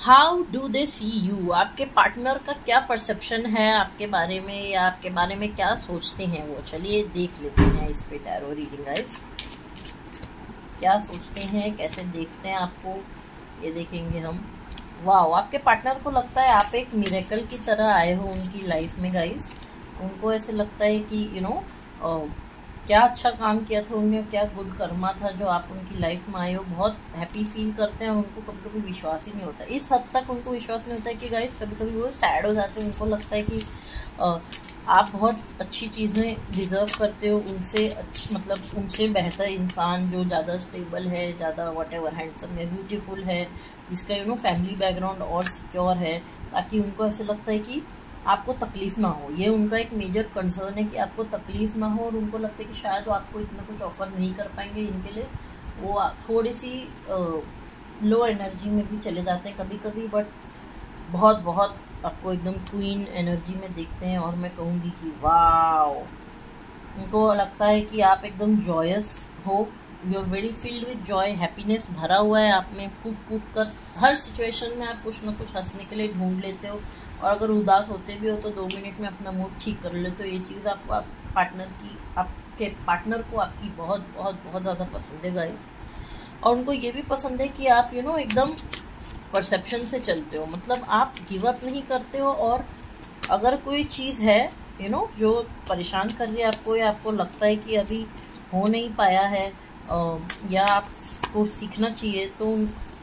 How do they see you आपके partner का क्या परसेप्शन है आपके बारे में या आपके बारे में क्या सोचते हैं वो? चलिए देख लेते हैं इस पे टैरो रीडिंग गाइस क्या सोचते हैं कैसे देखते हैं आपको? ये देखेंगे हम। वाह आपके पार्टनर को लगता है आप एक मिरेकल की तरह आए हो उनकी लाइफ में गाइस उनको ऐसे लगता है कि यू you नो know, क्या अच्छा काम किया था उन्होंने, क्या गुड कर्मा था जो आप उनकी लाइफ में आए हो, बहुत हैप्पी फील करते हैं और उनको कभी कभी विश्वास ही नहीं होता। इस हद तक उनको विश्वास नहीं होता है कि गाइस कभी कभी वो सैड हो जाते हैं, उनको लगता है कि आप बहुत अच्छी चीज़ें डिज़र्व करते हो, उनसे अच्छी मतलब उनसे बेहतर इंसान जो ज़्यादा स्टेबल है, ज़्यादा वट एवर हैंडसम है ब्यूटीफुल है, जिसका यू नो फैमिली बैकग्राउंड और सिक्योर है, ताकि उनको ऐसे लगता है कि आपको तकलीफ़ ना हो। ये उनका एक मेजर कंसर्न है कि आपको तकलीफ़ ना हो और उनको लगता है कि शायद वो आपको इतना कुछ ऑफ़र नहीं कर पाएँगे इनके लिए। वो थोड़ी सी लो एनर्जी में भी चले जाते हैं कभी कभी बट बहुत बहुत आपको एकदम क्वीन एनर्जी में देखते हैं और मैं कहूँगी कि वाह उनको लगता है कि आप एकदम जॉयस हो। You are very filled with joy happiness भरा हुआ है आप में कूट कूट कर हर सिचुएशन में आप कुछ ना कुछ हंसने के लिए ढूंढ लेते हो। और अगर उदास होते भी हो तो दो मिनट में अपना मूड ठीक कर लेते हो। ये चीज़ आपको आप पार्टनर की आपके पार्टनर को आपकी बहुत बहुत बहुत ज़्यादा पसंद है गाइस और उनको ये भी पसंद है कि आप यू नो एकदम परसेप्शन से चलते हो। मतलब आप गिव अप नहीं करते हो और अगर कोई चीज़ है यू you नो know, जो परेशान कर रही है आपको या आपको लगता है कि अभी हो नहीं पाया है या आपको सीखना चाहिए तो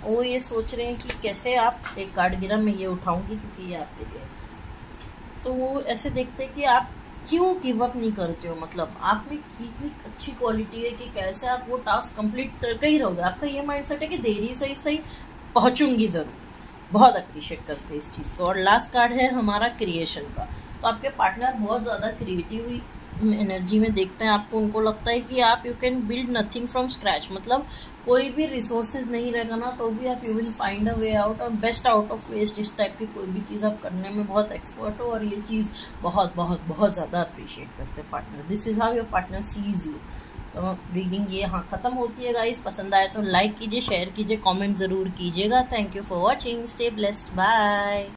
वो ये सोच रहे हैं कि कैसे आप एक कार्ड गिरा मैं ये उठाऊँगी क्योंकि ये आपके लिए। तो वो ऐसे देखते हैं कि आप क्यों गिव अप नहीं करते हो? मतलब आप में कितनी अच्छी क्वालिटी है कि कैसे आप वो टास्क कंप्लीट करके ही रहोगे। आपका ये माइंडसेट है कि देरी सही सही पहुंचूँगी ज़रूर। बहुत अप्रिशिएट करते हैं इस चीज़ को। और लास्ट कार्ड है हमारा क्रिएशन का। तो आपके पार्टनर बहुत ज़्यादा क्रिएटिव एनर्जी में देखते हैं, आपको उनको लगता है कि आप you can build nothing from scratch मतलब कोई भी रिसोर्सेज नहीं रहेगा ना तो भी आप you will find a way out और बेस्ट आउट ऑफ़ वेस्ट इस टाइप की कोई भी चीज़ आप करने में बहुत एक्सपर्ट हो और ये चीज़ बहुत बहुत बहुत ज़्यादा अप्रिशिएट करते हैं partner this is how your partner sees you तो रीडिंग ये हाँ ख़त्म होती है गाइस पसंद आए तो लाइक कीजिए शेयर कीजिए कमेंट ज़रूर कीजिएगा. Thank you for watching stay blessed bye